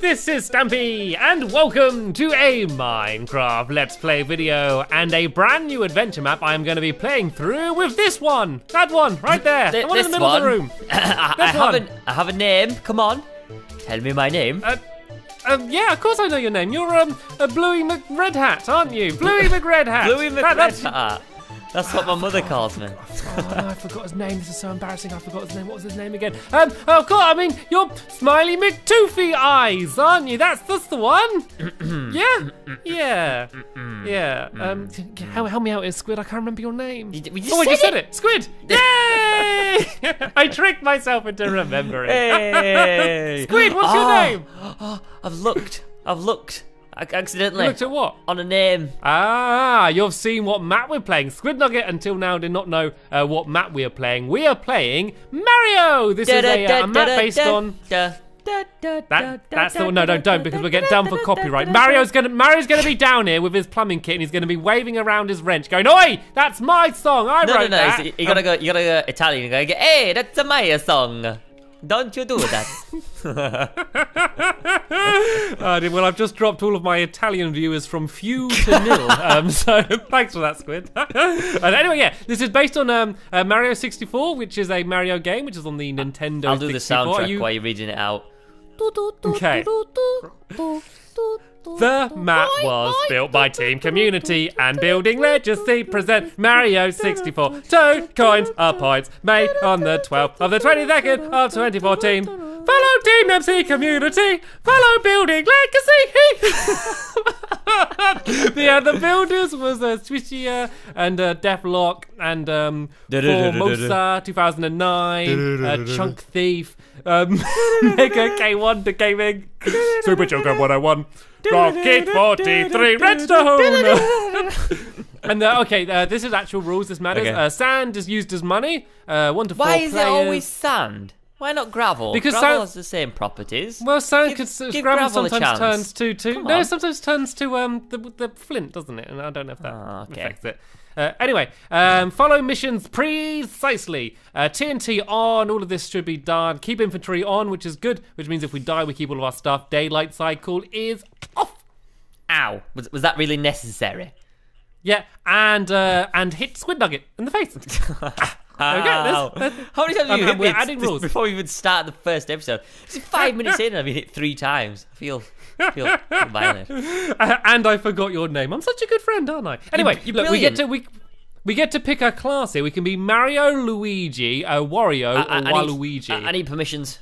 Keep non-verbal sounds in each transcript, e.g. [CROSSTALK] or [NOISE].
this is Stampy, and welcome to a Minecraft Let's Play video and a brand new adventure map I'm going to be playing through with this one. That one, right there. Th- the one in the middle one? of the room. [LAUGHS] I, I have a, I have a name. Come on. Tell me my name. Uh, um, yeah, of course I know your name. You're um, a Bluey McRed Hat, aren't you? Bluey [LAUGHS] McRed Hat. Bluey McRed. That's what my mother calls me. Oh no, I forgot his name. This is so embarrassing. I forgot his name. What was his name again? Um, oh god, I mean, you're Smiley McToofy Eyes, aren't you? That's that's the one. [CLEARS THROAT] yeah, yeah, yeah. Um, help, help me out here, Squid. I can't remember your name. You we just oh, I just said it. Squid. [LAUGHS] Yay! [LAUGHS] I tricked myself into remembering. Hey! [LAUGHS] Squid, what's your Ah, name? ah, I've looked. I've looked. I You accidentally looked at what? on a name. Ah, you've seen what map we're playing. Squid Nugget until now did not know uh, what map we are playing. We are playing Mario. This is a, uh, a map based on. That, that's the one. No, don't, don't, because we'll get done for copyright. Mario's gonna, Mario's gonna be down here with his plumbing kit, and he's gonna be waving around his wrench, going, "Oi, that's my song. I No, wrote no, no. that." You, you gotta go. You gotta go Italian. You gotta go. Hey, that's a Maya song. Don't you do that? [LAUGHS] [LAUGHS] Dear, [LAUGHS] well, I've just dropped all of my Italian viewers from few to nil. [LAUGHS] um, so [LAUGHS] thanks for that, Squid. and anyway, yeah, this is based on um, uh, Mario 64, which is a Mario game, which is on the Nintendo. I'll do the 64. Are soundtrack you- while you're reading it out. Okay. The map was built by Team Community and Building Legacy present Mario 64. Two coins are points made on the 12th of the 22nd of 2014. Follow Team MC Community. Follow Building Legacy. [LAUGHS] the other builders was uh, Swishier and uh, Deathlock and um, Formosa 2009, uh, Chunk Thief, um, [LAUGHS] Mega K1 to Gaming, Super Joker 101. Rocket 43 Redstone! [LAUGHS] and uh, okay, uh, this is actual rules. This matters. Okay. Uh, sand is used as money. Uh, one to four Why is players. it always sand? Why not gravel? Because gravel sand- has the same properties. Well, sand Give- could give gravel, gravel sometimes chance. turns to to no, sometimes turns to um the the flint, doesn't it? And I don't know if that Ah, okay. affects it. Uh, anyway, um, follow missions precisely. Uh, TNT on. All of this should be done. Keep inventory on, which is good. Which means if we die, we keep all of our stuff. Daylight cycle is off. Ow! Was, was that really necessary? Yeah, and uh, and hit Squid Nugget in the face. [LAUGHS] Ow. that's- How many times have you hit we're adding rules. before we even start the first episode? It's five [LAUGHS] minutes in and I've been hit three times. I feel, I feel, [LAUGHS] I feel violent. And I forgot your name. I'm such a good friend, aren't I? Anyway, you're look, we get to we. We get to pick our class here. We can be Mario, Luigi, uh, Wario, I, or I- I need, Waluigi. I, I need permissions.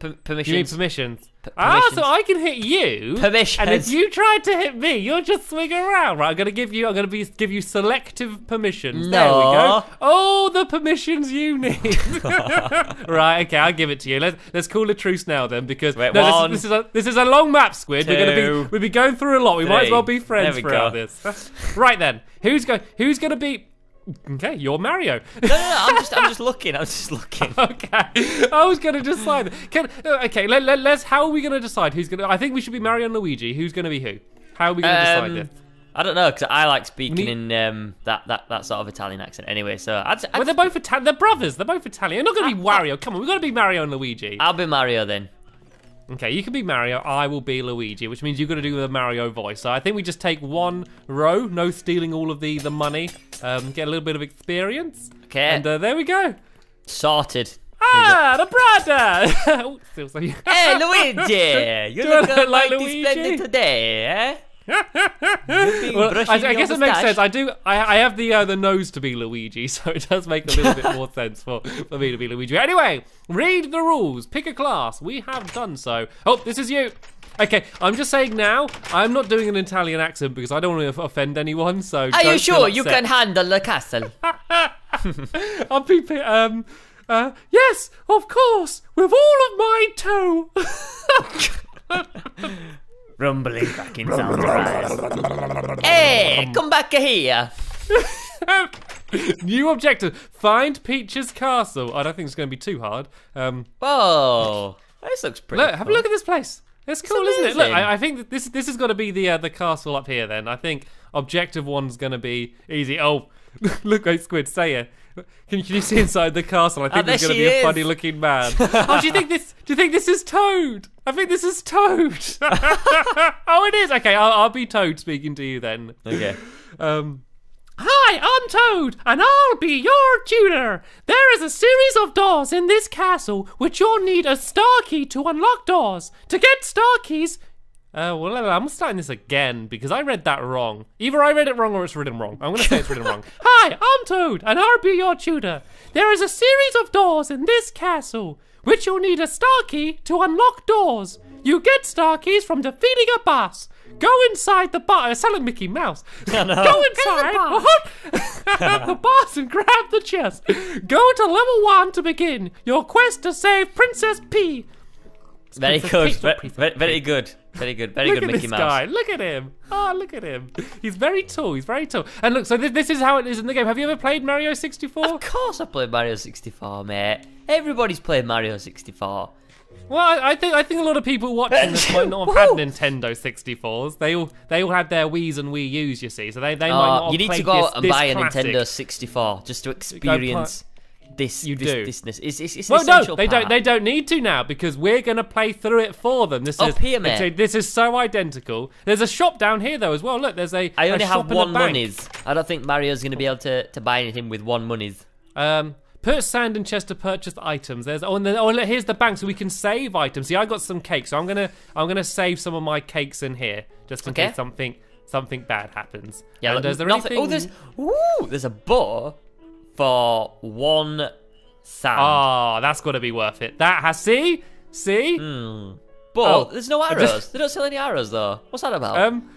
Per- you need permissions. Ah, so. I can hit you. Permissions. And if you tried to hit me, you're just swinging around, right? I'm gonna give you. I'm gonna be give you selective permissions. There we go. No. Oh, the permissions you need. [LAUGHS] right. Okay, I'll give it to you. Let's let's call a truce now then, because Wait, no, this- this, is a this is a long map, Squid. We're gonna be we'll be going through a lot. We might as well be friends we throughout go. this. [LAUGHS] right then, who's going? Who's gonna be? Okay, you're Mario. No, no, no. I'm just, I'm just looking. I'm just looking. [LAUGHS] Okay, I was gonna decide. Can uh, okay? Let, let, let's. How are we gonna decide who's gonna? I think we should be Mario and Luigi. Who's gonna be who? How are we gonna decide Um, this? I don't know because I like speaking We- in um, that, that that sort of Italian accent. Anyway, so I'd, I'd Well, they're both Italian. They're brothers. They're both Italian. They're not gonna be Wario. Come on, we've got to be Mario and Luigi. I'll be Mario then. Okay, you can be Mario. I will be Luigi, which means you've got to do the Mario voice. So I think we just take one row, no stealing all of the the money. Um, get a little bit of experience, Okay, and uh, there we go. sorted. Ah, the brother. oh, still so you- Hey Luigi, you look like like Luigi? splendid today, eh? You've been Well, I, I guess it makes sense. I do. I, I have the uh, the nose to be Luigi, [LAUGHS] so it does make a little bit more sense for, for me to be Luigi. Anyway, read the rules. Pick a class. We have done so. Oh, this is you. Okay, I'm just saying now. I'm not doing an Italian accent because I don't want to offend anyone. So Are don't you sure you can handle the castle? [LAUGHS] I'll be. pi- Um. Uh. Yes, of course, with all of my toe. [LAUGHS] Rumbling, cracking sounds right. Hey, come back here. New objective: find Peach's castle. I don't think it's going to be too hard. Um. Whoa, this looks pretty. Look, have a look at this place. It's cool, isn't it? Look. I, I think that this this has got to be the uh, the castle up here. Then I think objective one's going to be easy. Oh, [LAUGHS] look, wait, Squid, say it. Can, can you see inside the castle? I think Oh, there's going to she be a funny looking man. [LAUGHS] oh, do you think this? Do you think this is Toad? I think this is Toad. [LAUGHS] oh, it is. Okay, I'll, I'll be Toad speaking to you then. Okay. Um, Hi, I'm Toad, and I'll be your tutor. There is a series of doors in this castle which you'll need a star key to unlock doors. To get star keys. Uh, well, I'm starting this again because I read that wrong. Either I read it wrong or it's written wrong. I'm going to say it's written wrong. [LAUGHS] Hi, I'm Toad, and I'll be your tutor. There is a series of doors in this castle which you'll need a star key to unlock doors. You get star keys from defeating a boss. Go inside the bar. I sound like Mickey Mouse. [LAUGHS] Go inside the [LAUGHS] [LAUGHS] the boss and grab the chest. Go to level one to begin your quest to save Princess P. Very Princess good. Peach, not Very, very, very good. Very good. Very Look good, at Mickey this Mouse. guy. Look at him. Oh, look at him. He's very tall. He's very tall. And look, so this, this is how it is in the game. Have you ever played Mario 64? Of course, I played Mario 64, mate. Everybody's played Mario 64. Well, I, I think I think a lot of people watching this [LAUGHS] might not have had Nintendo 64s. They all they all had their Wii's and Wii U's, you see. So they, they oh, might not Oh, you need to go this, and buy a classic. Nintendo 64 just to experience this. You this, do. Thisness. It's, it's, it's an Well, no, they part. don't. They don't need to now because we're gonna play through it for them. This Up is here, mate. okay, This is so identical. There's a shop down here though as well. Look, there's a. I only shop have and one monies. I don't think Mario's going to be able to, to buy anything with one monies. Um, put sand in chest to purchase items. There's oh, and then, oh, look, here's the bank, so we can save items. See, I got some cakes, so I'm gonna I'm gonna save some of my cakes in here just in Okay. case something something bad happens. Yeah, and look, there nothing. anything? Oh, there's ooh, there's a bow for one sand. Oh, that's got to be worth it. That has see see. but oh, there's no [LAUGHS] arrows. just- They don't sell any arrows though. What's that about? Um,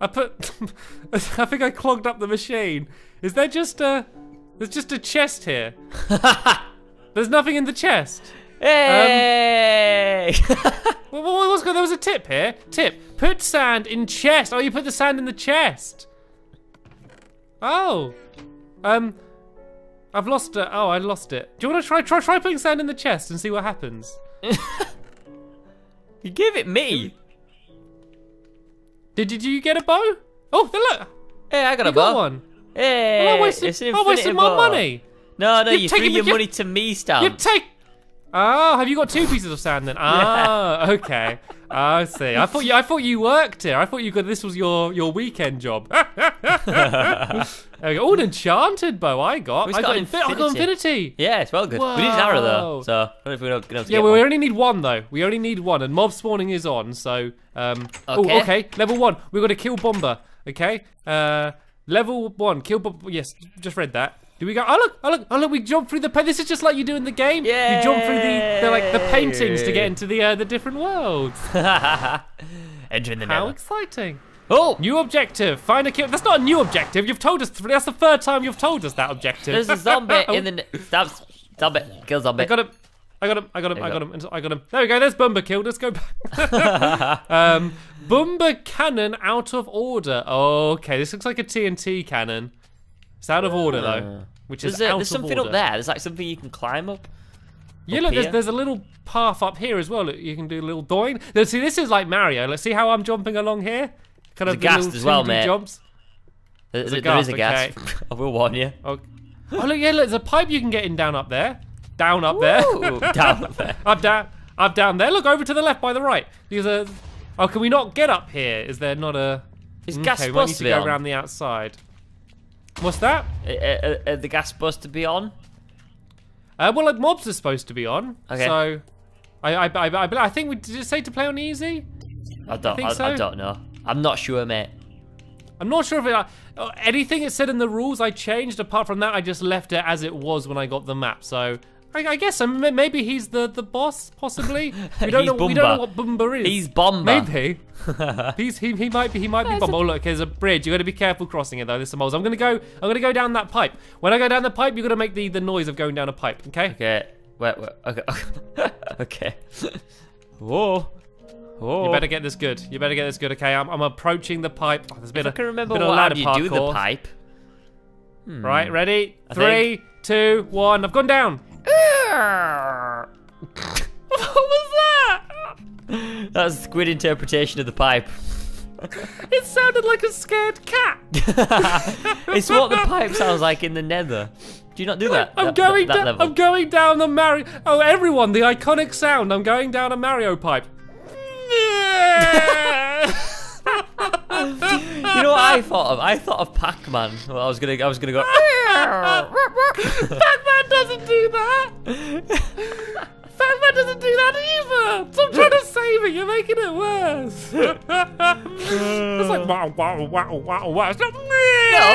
I put. [LAUGHS] I think I clogged up the machine. Is there just a? There's just a chest here. [LAUGHS] There's nothing in the chest. hey! What, what, what's going? There was a tip here. Tip: put sand in chest. Oh, you put the sand in the chest. Oh, um, I've lost it. Oh, I lost it. Do you want to try try try putting sand in the chest and see what happens? [LAUGHS] you gave it me. Did did you get a bow? Oh, look, Hey, I got a you got bow. one. Hey, Well, I wasted, I wasted my money. No, no, You've you threw taken your me- money to me, Stan. You take. Oh, have you got two pieces of sand then? [LAUGHS] Ah, okay. I see. I thought you. I thought you worked here. I thought you got. This was your your weekend job. [LAUGHS] there we go. Oh, an enchanted bow. I got. I got got, an infi- I got infinity. yeah, it's well good. We need an arrow though, so I don't know if we're gonna, gonna Yeah, well, we only need one though. We only need one, and mob spawning is on. So, um, oh, Okay. okay. Level one. We got to kill Bomber. Okay. Uh, level one. Kill Bomber. Yes, just read that. Do we go? Oh look! Oh look! Oh look! We jump through the. This is just like you do in the game. Yeah. You jump through the, the like the paintings to get into the uh, the different worlds. [LAUGHS] Entering the How nether. exciting! Oh, New objective. Find a kill. That's not a new objective. You've told us. That's the third time you've told us that objective. there's a zombie [LAUGHS] in the. Ne- Stab, zombie, kill zombie. I got him. I got him. I got him. I got him. I got him. There we go. There's Bumba killed. Let's go back. [LAUGHS] um, Bumba cannon out of order. Okay, this looks like a TNT cannon. It's out of order though, which is There's, a, out there's something order. up there. There's like something you can climb up. Yeah, look, there's, there's a little path up here as well. Look, you can do a little doing. Now, see, this is like Mario. Let's see how I'm jumping along here. Kind There's of a ghast as well, 2D mate. Jumps. There, a is a ghast, ghast. [LAUGHS] I will warn you. Oh, oh look, yeah, look, there's a pipe you can get in down up there. Down up there. [LAUGHS] Down up there. [LAUGHS] Up down, up down there. Look over to the left by the right. There's a. Oh, can we not get up here? Is there not a? Is Okay, ghast need supposed to to be go on? around the outside. What's that? Uh, uh, uh, the ghast supposed to be on? Uh, well, like mobs are supposed to be on. Okay. So, I, I, I, I, I think we did it say to play on easy. I don't. I, I so. don't know. I'm not sure, mate. I'm not sure if it, uh, anything it said in the rules I changed. Apart from that, I just left it as it was when I got the map. So. I, I guess um, m- maybe he's the, the boss, possibly. [LAUGHS] We don't He's know. We don't know what Bumba is. He's Bomba. Maybe. [LAUGHS] He's he, he might be he might be There's bomb. Oh look, there's a bridge. You got to be careful crossing it though. There's some holes. I'm gonna go. I'm gonna go down that pipe. When I go down the pipe, you got to make the the noise of going down a pipe. Okay. Okay. Wait, wait. Okay. [LAUGHS] okay. Whoa. Whoa. You better get this good. You better get this good. Okay. I'm, I'm approaching the pipe. Oh, there's a bit If I of can remember bit of what ladder how do you do the parkour. pipe. Right. Ready? I Three, two, one. I've gone down. [LAUGHS] what was that? That's the squid interpretation of the pipe. It sounded like a scared cat. [LAUGHS] it's what the pipe sounds like in the nether. Do you not do that? I'm that, going that, down. level? I'm going down the Mario. Oh, everyone, the iconic sound. I'm going down a Mario pipe. [LAUGHS] I thought of? I thought of Pac-Man. Well, I was gonna, I was gonna go. [LAUGHS] Pac-Man doesn't do that. Pac-Man doesn't do that either. So I'm trying to save it. You're making it worse. it's like wow, wow, wow, wow, wow. It's not no,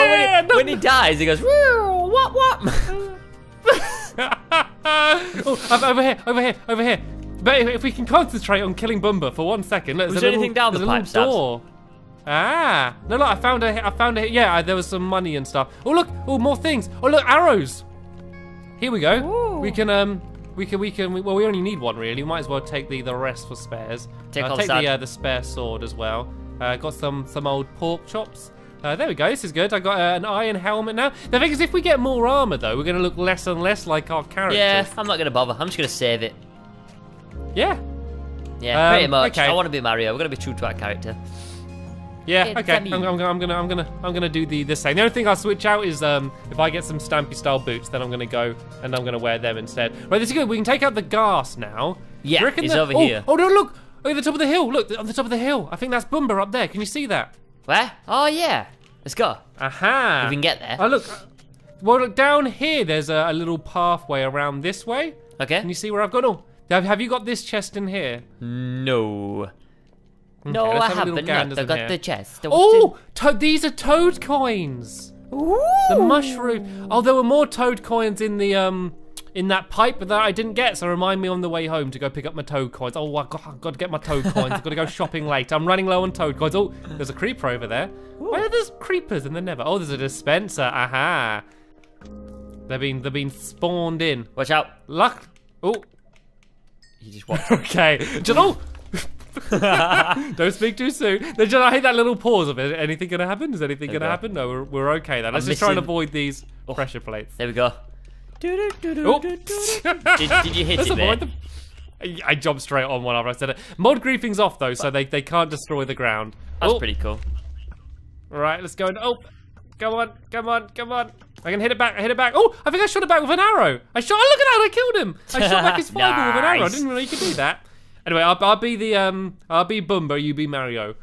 when he, when he dies, he goes. What? What? [LAUGHS] oh, over here, over here, over here. But if, we can concentrate on killing Bumba for one second, Was there's there a little, anything down the there's a little pipe, Stabs? Ah, no, look, I found a, I found a, yeah, there was some money and stuff. Oh, look, oh, more things. Oh, look, arrows. Here we go. Ooh. We can, um, we can, we can, we, well, we only need one really. We might as well take the, the rest for spares. Take uh, all take the the, uh, the spare sword as well. Uh, got some, some old pork chops. Uh, there we go. This is good. I got uh, an iron helmet now. The thing is, if we get more armor though, we're going to look less and less like our character. yeah, I'm not gonna bother. I'm just gonna save it. Yeah. Yeah, Um, pretty much. okay. I want to be Mario. We're gonna be true to our character. Yeah, It's okay. a me. I'm, I'm, I'm gonna, I'm gonna, I'm gonna do the the same. The only thing I'll switch out is um, if I get some Stampy style boots, then I'm gonna go and I'm gonna wear them instead. Right, this is good. We can take out the ghast now. Yeah, reckon he's that- over oh, here. Oh no, look! Look at the top of the hill. Look on the top of the hill. I think that's Bumba up there. Can you see that? Where? Oh yeah. Let's go. Aha! If we can get there. Oh look. Well, look down here. There's a, a little pathway around this way. Okay. Can you see where I've gone? Oh, have, have you got this chest in here? No. No, let's I have haven't. gander I got here. the chest. Oh, to- these are toad coins. The mushroom. Oh, there were more toad coins in the um in that pipe that I didn't get. So remind me on the way home to go pick up my toad coins. Oh, I've got, I've got to get my toad [LAUGHS] coins. I've got to go shopping late. I'm running low on toad coins. Oh, there's a creeper over there. Why are there creepers in the nether? Oh, there's a dispenser. Aha. They've been they've been spawned in. Watch out. Luck. Oh, [LAUGHS] You just watch. okay. Just, oh. Don't speak too soon. Just, I hate that little pause of it. Anything gonna happen? Is anything gonna go. happen? No, we're, we're okay then. Let's I'm just try and avoid these oh. pressure plates. there we go. Oh. Did, did you hit Let's it there? avoid them. I- jumped straight on one after I said it. Mob griefing's off though, so they, they can't destroy the ground. That's oh, pretty cool. Right, let's go. And, oh, come on, come on, come on. I can hit it back. I hit it back. Oh, I think I shot it back with an arrow. I shot. Oh, look at that! I killed him. I shot back his fireball with an arrow. I didn't know you could do that. Anyway, I'll, I'll be the um, I'll be Bumba. You be Mario.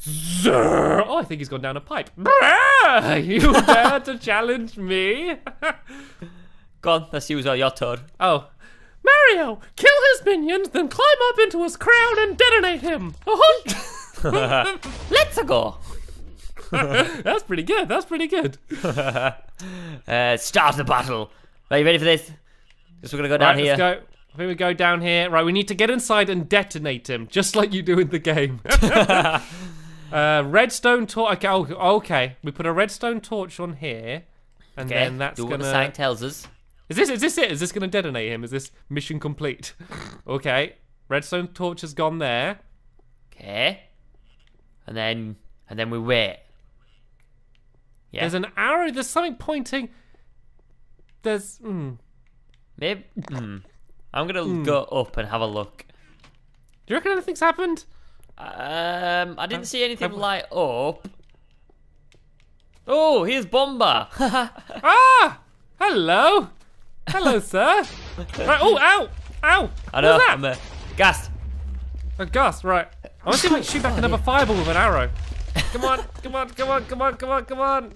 Zrr. Oh, I think he's gone down a pipe. [LAUGHS] You dare to challenge me? [LAUGHS] Go on, let's use your toad. oh, Mario, kill his minions, then climb up into his crown and detonate him. [LAUGHS] Let's go. That's pretty good. That's pretty good. Uh, start the battle. Are you ready for this? Just we're gonna go down right, here. let's go. I think we go down here. Right, we need to get inside and detonate him, just like you do in the game. [LAUGHS] uh, redstone torch. Okay, oh, okay, we put a redstone torch on here, and Okay, then that's do what the gonna. sign tells us. Is this is this it? Is this gonna detonate him? Is this mission complete? [LAUGHS] okay, redstone torch has gone there. Okay. And then and then we wait. Yeah. There's an arrow. There's something pointing. There's. Mm. Maybe. Hmm. I'm gonna Hmm. go up and have a look. Do you reckon anything's happened? Um, I didn't see anything have- light up. Oh, here's Bomba. [LAUGHS] Ah! Hello! Hello, [LAUGHS] sir! Right, oh, ow! Ow! I know. What's that? I'm uh, gassed. A Gus, right. I want to see if I can shoot back [LAUGHS] another fireball with an arrow. Come on, come on, come on, come on, come on, come on.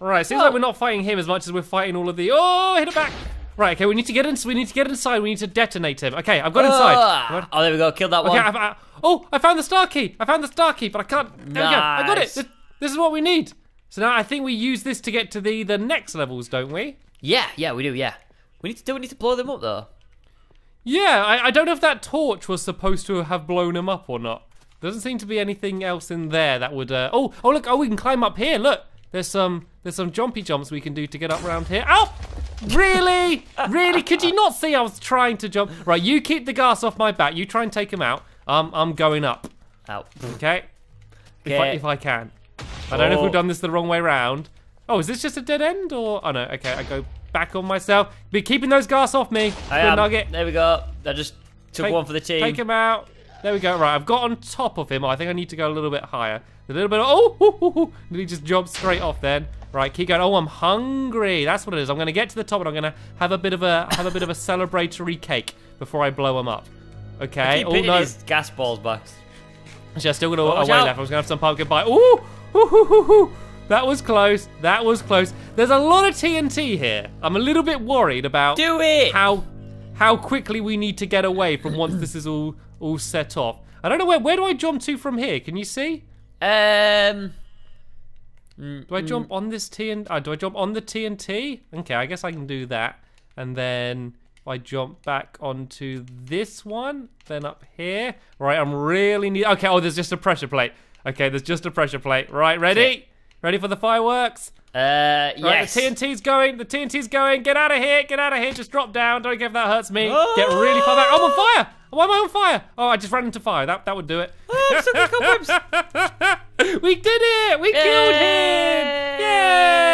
Right, seems like we're not fighting him as much as we're fighting all of the. Oh, hit it back. Right, okay, we need to get in. We need to get inside. We need to detonate him. Okay, I've got inside. Oh, there we go. Killed that Okay, one. I've, I, oh, I found the star key. I found the star key, but I can't. There we go. I got it. This, this is what we need. So now I think we use this to get to the the next levels, don't we? Yeah, yeah, we do. Yeah. We need to do. We need to blow them up though. Yeah, I, I don't know if that torch was supposed to have blown him up or not. Doesn't seem to be anything else in there that would. Uh... Oh, oh look! Oh, we can climb up here. Look, there's some there's some jumpy jumps we can do to get up around here. Oh, Really, really? Could you not see I was trying to jump? Right, you keep the ghast off my back. You try and take him out. Um, I'm going up. Out. Okay. If I, if I can. I don't know if Oh. we've done this the wrong way round. Oh, is this just a dead end or? Oh no. Okay, I go back on myself. Be keeping those ghast off me. I am. nugget. There we go. I just took Take- one for the team. Take him out. There we go. Right, I've got on top of him. I think I need to go a little bit higher. A little bit. Of, oh, [LAUGHS] hoo, hoo, hoo. Did he just jump straight off then? Right, keep going. Oh, I'm hungry. That's what it is. I'm gonna get to the top and I'm gonna have a bit of a have a bit of a celebratory cake before I blow him up. Okay. Keep Oh no. gas balls box. Actually, I still got a, Oh, a way out. left. I was gonna have some pumpkin pie. Ooh, hoo, hoo, hoo, hoo. That was close. That was close. There's a lot of TNT here. I'm a little bit worried about Do it! how how quickly we need to get away from once this is all all set off. I don't know where where do I jump to from here? Can you see? Um. Do I jump on this TNT? Uh, do I jump on the TNT? Okay, I guess I can do that. And then if I jump back onto this one, then up here. Right, I'm really need. Okay, oh, there's just a pressure plate. Okay, there's just a pressure plate. Right, ready? Ready for the fireworks? Uh. Right, Yes. the TNT's going. The TNT's going. Get out of here. Get out of here. Just drop down. Don't care if that hurts me. Get really far back. I'm on fire. Why am I on fire? Oh, I just ran into fire. That that would do it. Oh, I'm stuck in cobwebs. [LAUGHS] we did it. We killed him. Yay!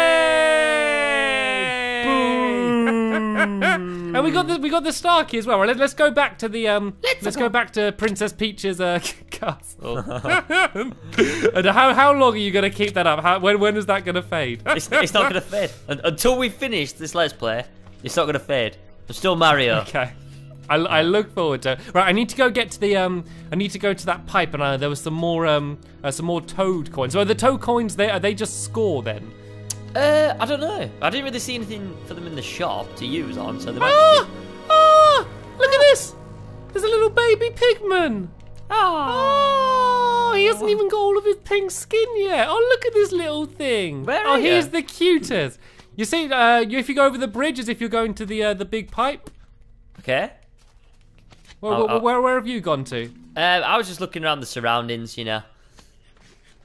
[LAUGHS] and we got the we got the Starkey as well. Right, let, let's go back to the um. Let's, go back to Princess Peach's uh, [LAUGHS] castle. and how how long are you gonna keep that up? How, when when is that gonna fade? it's, it's not gonna fade until we finish this let's play. It's not gonna fade. I'm still Mario. Okay. I, I look forward to it. Right, I need to go get to the um. I need to go to that pipe, and uh, there was some more um, uh, some more toad coins. So are the toad coins they are they just score then? Uh, I don't know. I didn't really see anything for them in the shop to use on, so they might. Ah! be- Ah! Look at this! There's a little baby pigman. Oh, he hasn't even got all of his pink skin yet. Oh, look at this little thing. Where oh, ya? the cutest. You see, uh, if you go over the bridge, as if you're going to the uh, the big pipe. Okay. Where, Oh, where, oh. where, where have you gone to? Uh, I was just looking around the surroundings, you know.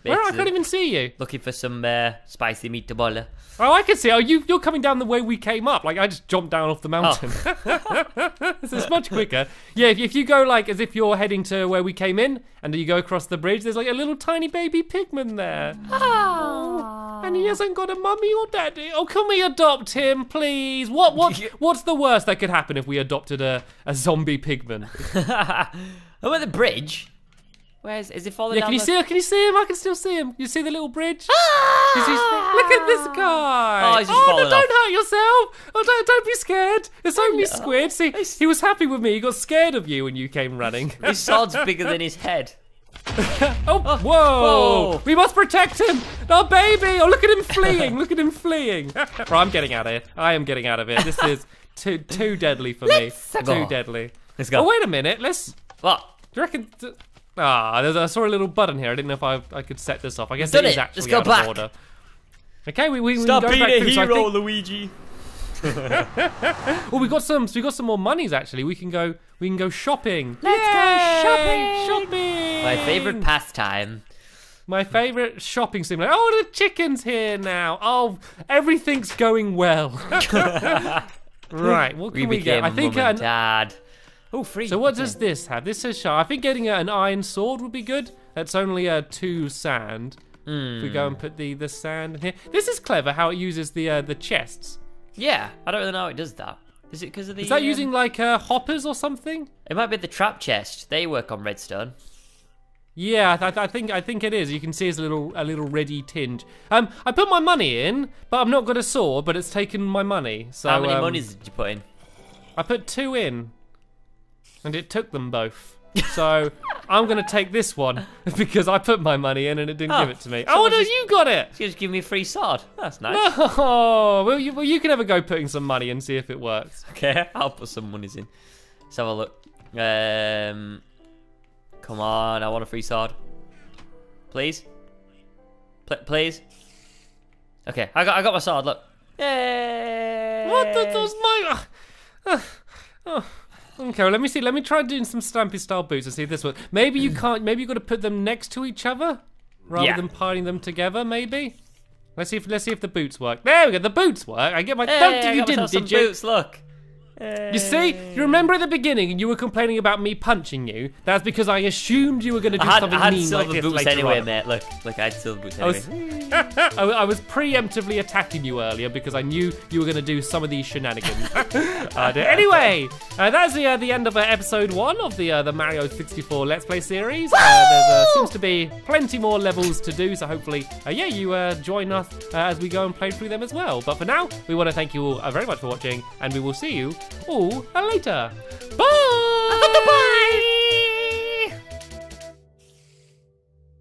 Where? I Bits can't even see you. Looking for some uh, spicy meatball. Oh, I can see. Oh, you, you're coming down the way we came up. Like, I just jumped down off the mountain. [LAUGHS] this is much quicker. Yeah, if, if you go, like, as if you're heading to where we came in, and you go across the bridge, there's, like, a little tiny baby pigman there. And he oh. hasn't got a mummy or daddy. Oh, can we adopt him, please? What, what, [LAUGHS] what's the worst that could happen if we adopted a, a zombie pigman? [LAUGHS] At the bridge. Where is, is it falling Yeah, down can you the- see Can you see him? I can still see him. You see the little bridge? Ah! See- look at this guy. Oh, he's just oh, no, falling don't hurt yourself. Oh, don't, don't be scared. It's oh, only Squid. See, he was happy with me. He got scared of you when you came running. His sword's [LAUGHS] bigger than his head. [LAUGHS] Oh, whoa. whoa. We must protect him. Oh, baby. Oh, look at him fleeing. look at him fleeing. [LAUGHS] right, I'm getting out of here. I am getting out of here. This is too too deadly for me. Let's Too go. deadly. Let's go. Oh, wait a minute. Let's. What? Do you reckon? th- Ah, there's, I saw a little button here. I didn't know if I, I could set this off. I guess Done it is actually Let's go out back. of order. Okay, we, we, we Stop can go being back a through. So I hero, think, Luigi. [LAUGHS] oh, we got some. So we got some more monies. Actually, we can go. We can go shopping. Let's go shopping. Shopping. My favorite pastime. My favorite shopping simulator. Oh, the chicken's here now. Oh, everything's going well. [LAUGHS] right. What can we, became get? I think. mum uh, dad. Oh, free. So what Okay. does this have? This says sharp. I think getting an iron sword would be good. That's only a two sand. If we Hmm. go and put the the sand in here. This is clever how it uses the uh, the chests. Yeah, I don't really know how it does that. Is it because of the? Is that um, using like uh, hoppers or something? It might be the trap chest. They work on redstone. Yeah, I, th- I think I think it is. You can see it's a little a little reddy tinge. Um, I put my money in, but I'm not got a sword. But it's taken my money. So how many um, monies did you put in? I put two in, and it took them both. So I'm gonna take this one because I put my money in and it didn't Oh, give it to me. Oh no, it- you got it. Just give me a free sword. That's nice. Oh, well you, well, you can have a go putting some money and see if it works. Okay, I'll put some monies in. Let's have a look. Um, come on, I want a free sword. Please, Pl- please. Okay, I got I got my sword. Look. Yay! What the, those my? Uh, oh. Okay, well, let me see. Let me try doing some Stampy style boots and see if this works. Maybe you can't. Maybe you got to put them next to each other rather Yeah. than piling them together. Maybe. Let's see if let's see if the boots work. There we go. The boots work. I get my. Hey, don't I you didn't, did you? Boots, look. You see, you remember at the beginning and you were complaining about me punching you. That's because I assumed you were going to do I had, something I had mean silver like boots anyway, on. mate. Look, look, I had silver boots I was, anyway. [LAUGHS] I, I was preemptively attacking you earlier because I knew you were going to do some of these shenanigans. [LAUGHS] Uh, dear. anyway, uh, that's the, uh, the end of uh, episode one of the uh, the Mario 64 Let's Play series. Uh, there uh, seems to be plenty more levels to do, so hopefully, uh, yeah, you uh, join us uh, as we go and play through them as well. But for now, we want to thank you all uh, very much for watching, and we will see you all uh, later. Bye!